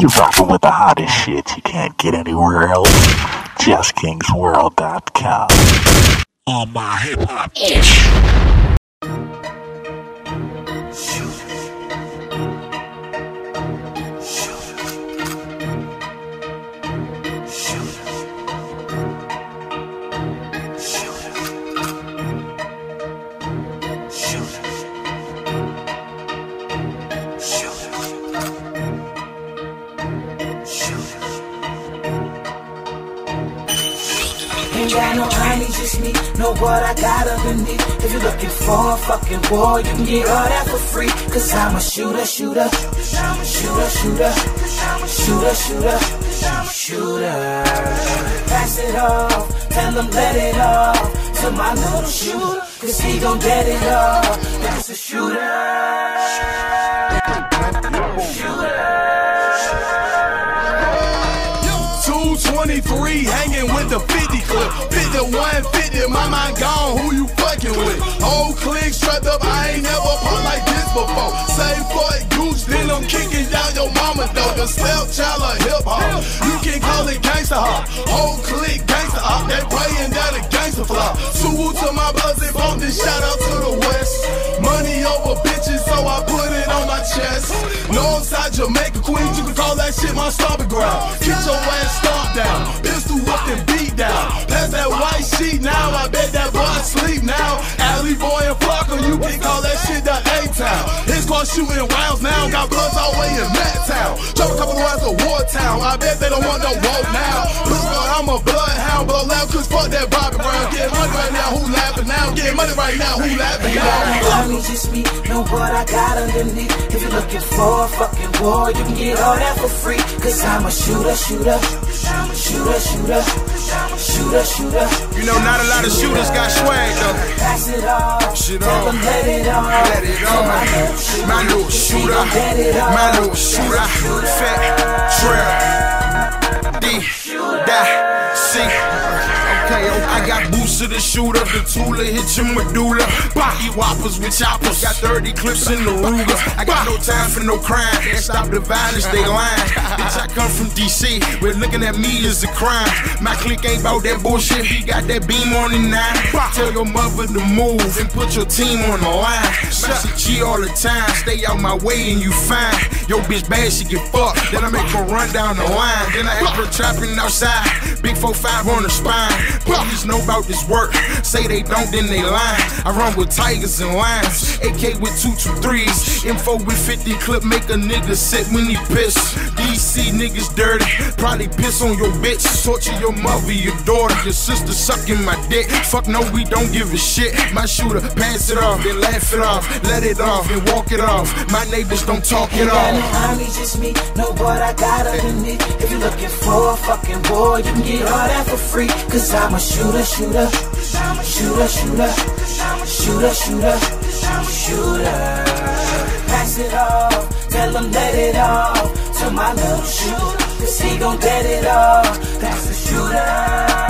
You fucking with the hottest shit you can't get anywhere else. JesKingsWorld.com. On my hip hop ish. Ain't got no honey, just me. Know what I got underneath. If you're looking for a fucking war, you can get all that for free. Cause I'm a shooter, shooter. Shooter, shooter. Shooter, shooter. Shooter. Pass it off. Tell him let it off. To my little shooter. Cause he gon' get it off. That's a shooter. Two twenty-three, hanging with the before. Say goose, then I'm kicking down your mama though. The stepchild of hip hop. You can call it gangsta hop. Whole click gangsta hop, they praying down a gangsta flop. Salute to my buzzing bone, then shout out to the west. Money over bitches, so I put it on my chest. Northside Jamaica Queens, you can call that shit my stomping ground. Get your ass stomped down, pistol whipped and beat down. Pass that white sheet now, I bet that boy sleep now. Alley boy and Flocka, you can call that shit the A-Town. Car shooting rounds now, got bloods all the way in that town. Drop a couple of to War Town, I bet they don't want no war now. Look, I'm a bloodhound, blow loud, cause fuck that Bobby Brown. Get money right now, who laughing now? Get money right now, who laughing now? Just me, know what I got underneath. If you're looking for a fucking war, you can get all that for free. Cause I'm a shooter, shooter, shooter, shooter, shooter, shooter. You know, not a lot of shooters got swag though. Pass it off, Shit on. let it off. Let it on. little shooter, My little shooter. gon' get it off. My little shooter. Fat to the shooter, the Tula hit your medulla. Body whoppers with choppers, got 30 clips in the Ruger. I got no time for no crime, can't stop the violence, they lying. Bitch, I come from DC, but looking at me is a crime. My clique ain't about that bullshit, he got that beam on the nine. Tell your mother to move and put your team on the line. Shut G all the time, stay out my way and you fine. Yo, bitch bad, she get fucked. Then I make her run down the line. Then I have her trapping outside. Big 4-5 on the spine. Police know about this work. Say they don't, then they lie. I run with tigers and lions. AK with two 223s. Info with 50 clip make a nigga sit when he piss. DC niggas dirty. Probably piss on your bitch. Torture your mother, your daughter, your sister sucking my dick. Fuck no, we don't give a shit. My shooter, pass it off, then laugh it off. Let it off and walk it off. My neighbors don't talk it Ain't got off. just me. Know what I got underneath. If you're looking for a fucking boy, you can get all that for free. Cause I'm a shooter, shooter. Shooter, shooter. Shooter, shooter. Shooter. Pass it off. Tell him let it off. To my little shooter. Cause he gon' get it off. That's the shooter.